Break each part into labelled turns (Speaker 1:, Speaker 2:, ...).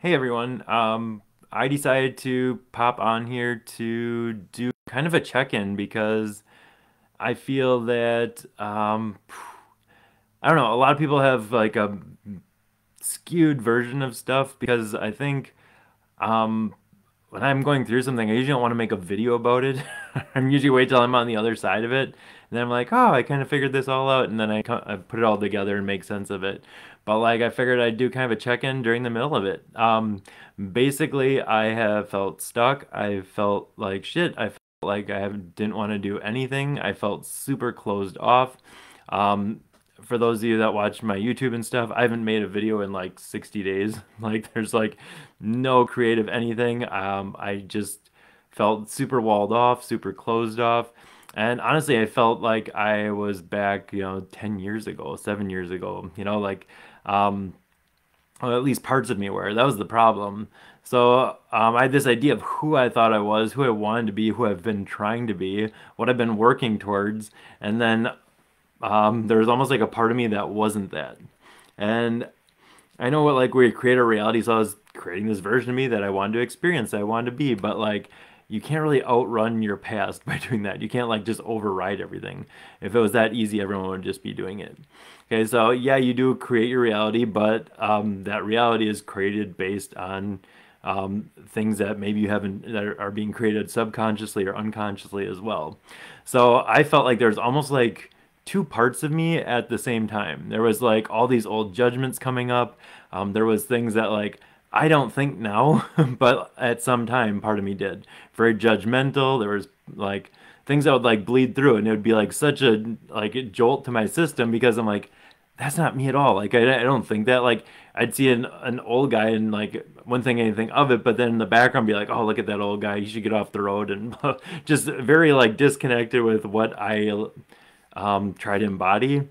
Speaker 1: Hey everyone. Um, I decided to pop on here to do kind of a check-in because I feel that um, I don't know, a lot of people have like a skewed version of stuff because I think um, when I'm going through something, I usually don't want to make a video about it. I'm usually wait till I'm on the other side of it, and then I'm like, oh, I kind of figured this all out, and then I, I put it all together and make sense of it. But like, I figured I'd do kind of a check-in during the middle of it. Um, basically, I have felt stuck. I felt like shit. I felt like I didn't want to do anything. I felt super closed off. Um, for those of you that watch my YouTube and stuff, I haven't made a video in like 60 days. Like there's like no creative anything. Um, I just felt super walled off, super closed off. And honestly, I felt like I was back, you know, 10 years ago, seven years ago, you know, like, um, well, at least parts of me were. That was the problem. So um, I had this idea of who I thought I was, who I wanted to be, who I've been trying to be, what I've been working towards. And then um, there was almost like a part of me that wasn't that. And I know what like we create a reality, so I was creating this version of me that I wanted to experience, I wanted to be, but like you can't really outrun your past by doing that. You can't like just override everything. If it was that easy, everyone would just be doing it. Okay, so yeah, you do create your reality, but um, that reality is created based on um, things that maybe you haven't that are, being created subconsciously or unconsciously as well. So I felt like there's almost like two parts of me at the same time. There was like all these old judgments coming up. Um, there was things that like I don't think now, but at some time part of me did. Very judgmental. There was like things that would like bleed through and it would be like such a like a jolt to my system because I'm like that's not me at all. Like I, I don't think that. Like I'd see an an old guy and like wouldn't think anything of it, but then in the background be like, oh look at that old guy, he should get off the road, and just very like disconnected with what I um, try to embody.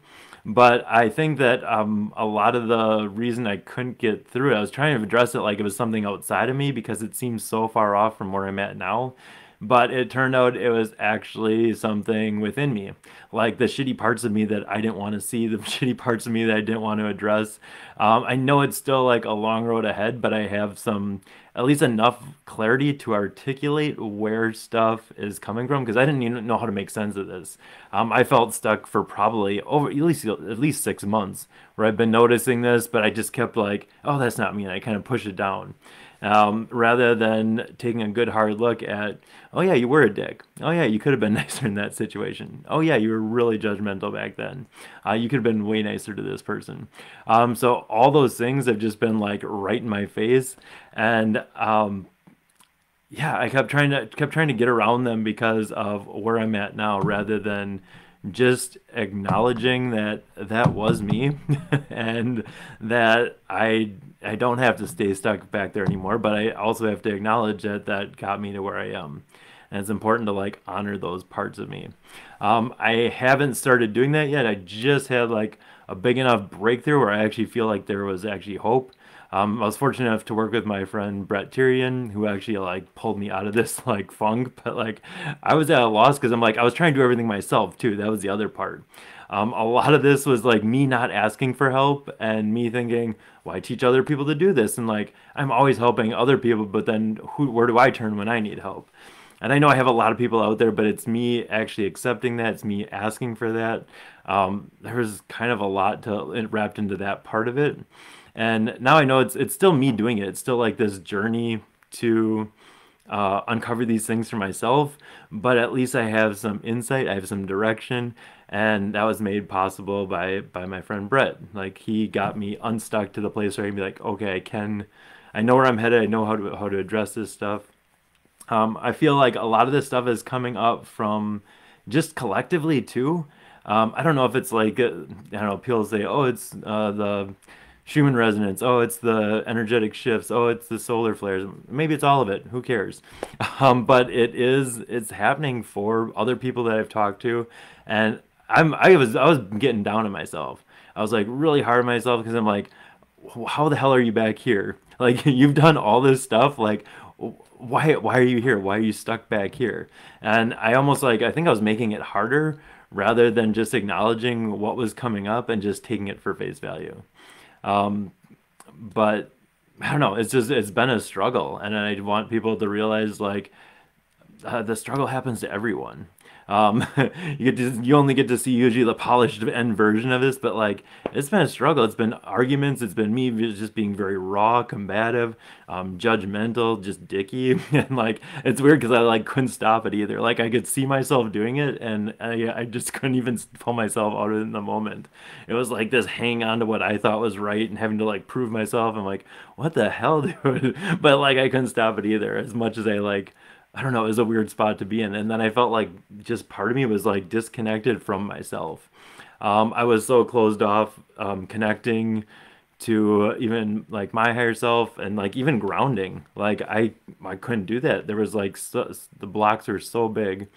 Speaker 1: But I think that um, a lot of the reason I couldn't get through it, I was trying to address it like it was something outside of me because it seems so far off from where I'm at now. But it turned out it was actually something within me, like the shitty parts of me that I didn't want to see, the shitty parts of me that I didn't want to address. Um, I know it's still like a long road ahead, but I have some at least enough clarity to articulate where stuff is coming from because I didn't even know how to make sense of this. Um, I felt stuck for probably over at least at least six months where I've been noticing this, but I just kept like, oh, that's not me, and I kind of push it down um, rather than taking a good hard look at, oh yeah, you were a dick. Oh yeah, you could have been nicer in that situation. Oh yeah, you were really judgmental back then. Uh, you could have been way nicer to this person. Um, so all those things have just been like right in my face, and um, yeah, I kept trying to kept trying to get around them because of where I'm at now, rather than just acknowledging that that was me and that I I don't have to stay stuck back there anymore, but I also have to acknowledge that that got me to where I am. And it's important to like honor those parts of me. Um, I haven't started doing that yet. I just had like a big enough breakthrough where I actually feel like there was actually hope. Um, I was fortunate enough to work with my friend Brett Tyrion, who actually like pulled me out of this like funk. But like, I was at a loss because I'm like I was trying to do everything myself too. That was the other part. Um, a lot of this was like me not asking for help and me thinking, why teach other people to do this? And like, I'm always helping other people, but then who, where do I turn when I need help? And I know I have a lot of people out there, but it's me actually accepting that. It's me asking for that. Um, there's kind of a lot to wrapped into that part of it. And now I know it's it's still me doing it. It's still like this journey to uh, uncover these things for myself, but at least I have some insight, I have some direction, and that was made possible by by my friend Brett. Like he got me unstuck to the place where I can be like, okay, I can, I know where I'm headed, I know how to how to address this stuff. Um, I feel like a lot of this stuff is coming up from just collectively too. Um, I don't know if it's like uh, I don't know. People say, "Oh, it's uh, the Schumann resonance. Oh, it's the energetic shifts. Oh, it's the solar flares. Maybe it's all of it. Who cares? Um, but it is. It's happening for other people that I've talked to, and I'm. I was. I was getting down on myself. I was like really hard on myself because I'm like, how the hell are you back here? Like you've done all this stuff. Like why? Why are you here? Why are you stuck back here? And I almost like. I think I was making it harder rather than just acknowledging what was coming up and just taking it for face value. Um, but I don't know. It's just it's been a struggle, and I want people to realize like uh, the struggle happens to everyone. Um, you get to, you only get to see usually the polished end version of this, but like it's been a struggle. It's been arguments. It's been me just being very raw, combative, um, judgmental, just dicky, and like it's weird because I like couldn't stop it either. Like I could see myself doing it, and I, I just couldn't even pull myself out of it in the moment. It was like this hang on to what I thought was right and having to like prove myself. I'm like, what the hell, dude? but like I couldn't stop it either. As much as I like I don't know, it was a weird spot to be in. And then I felt like just part of me was like disconnected from myself. Um, I was so closed off um, connecting to even like my higher self and like even grounding. Like I I couldn't do that. There was like so, the blocks are so big.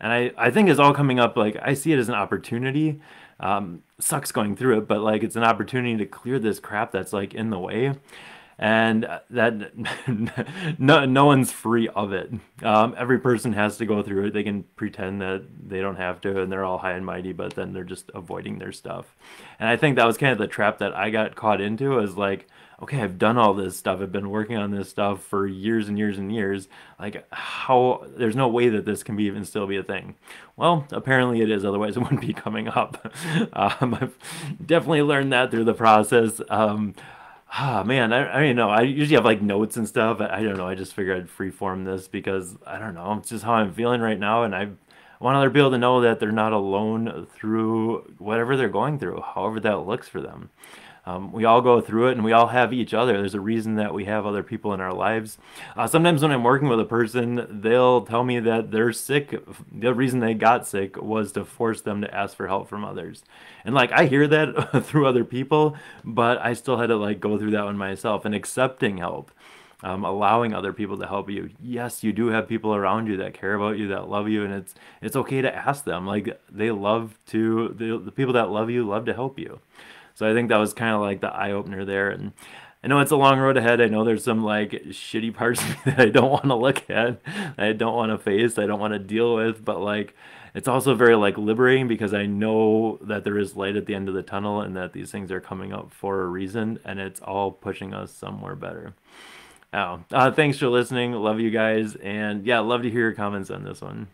Speaker 1: And I, I think it's all coming up like I see it as an opportunity. Um, sucks going through it, but like it's an opportunity to clear this crap that's like in the way and that no, no one's free of it. Um, every person has to go through it. They can pretend that they don't have to, and they're all high and mighty, but then they're just avoiding their stuff. And I think that was kind of the trap that I got caught into. Is like, okay, I've done all this stuff. I've been working on this stuff for years and years and years. Like, how? There's no way that this can be even still be a thing. Well, apparently it is. Otherwise, it wouldn't be coming up. um, I've definitely learned that through the process. Um, Ah, man, I, I don't know. I usually have like notes and stuff. I, I don't know. I just figured I'd freeform this because I don't know. It's just how I'm feeling right now, and I want other people to know that they're not alone through whatever they're going through, however that looks for them. Um, we all go through it and we all have each other. There's a reason that we have other people in our lives. Uh, sometimes when I'm working with a person, they'll tell me that they're sick. The reason they got sick was to force them to ask for help from others. And like, I hear that through other people, but I still had to like go through that one myself and accepting help. Um, allowing other people to help you. Yes, you do have people around you that care about you, that love you, and it's it's okay to ask them. Like they love to the, the people that love you love to help you. So I think that was kind of like the eye opener there. And I know it's a long road ahead. I know there's some like shitty parts that I don't want to look at, I don't want to face, I don't want to deal with, but like it's also very like liberating because I know that there is light at the end of the tunnel and that these things are coming up for a reason and it's all pushing us somewhere better. Oh, uh, thanks for listening. Love you guys. And yeah, love to hear your comments on this one.